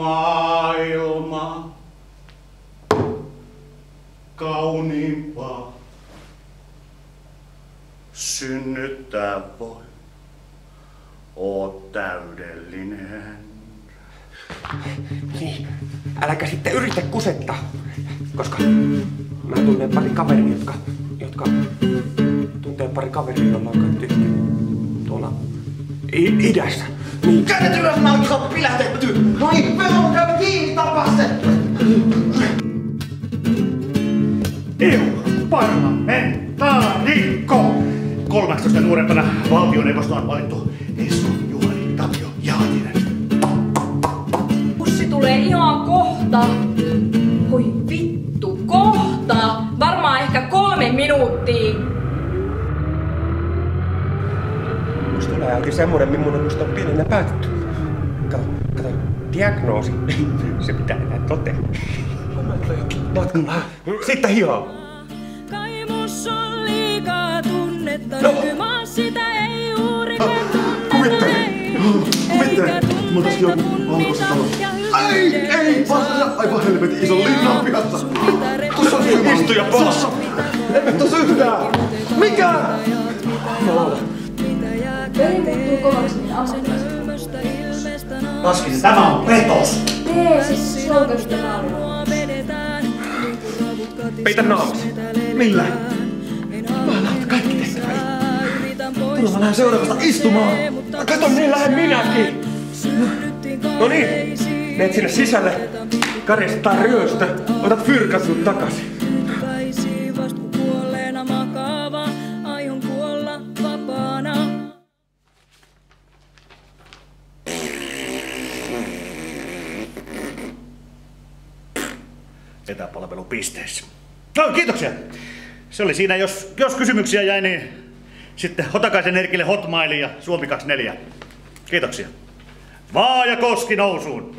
maailma kauniimpaa synnyttää voi. Oot täydellinen. Niin, äläkä sitten yritä kusettaa, koska mä tunnen pari kaveria, jotka, jotka tuntee pari kaveria, jolla on tyttö tuolla idässä. Niin, Kädet ylös, naukko pilätetty! Noi, EU-parlamentaarikko! 13 nuorempana valtioneuvostoon valittu Esko Juhani Tapio Jaatinen. Bussi tulee ihan kohta. Voi vittu, kohta. Varmaan ehkä kolme minuuttia. musta tulee onkin semmonen, millainen musta on pienenä päätetty. Kato, kato, diagnoosi. Se pitää enää toteuttaa. Matkalla. Sitten hioa. Kai mus on liikaa tunnetta, No. nykymaan sitä ei juurikaan tunneta. Kuvittele. ei. Kuvittele. Eikä Mä otais joku valkoisessa talossa. Ei, hymyilee. ei, vasta aivan helvetin iso linnan pihassa. Tuossa on ilman. Istu ja pois. Tuossa. Emme tuossa yhtään. Mikä? Veri muuttuu kovaksi niin ammattilaisen. Laskisi, tämä on petos! Tee siis sloganista naamia. Peitä naamas. Millä? Jumalauta, kaikki tässä kai. Tulla mä lähden seuraavasta istumaan. Kato, niin lähden minäkin. No niin, meet sinne sisälle. Karjastetaan ryöstö. Otat fyrkan sun takaisin. Kaisi No, kiitoksia. Se oli siinä, jos, jos kysymyksiä jäi, niin sitten Hotakaisen Erkille Hotmaili ja Suomi 24. Kiitoksia. Maa ja koski nousuun.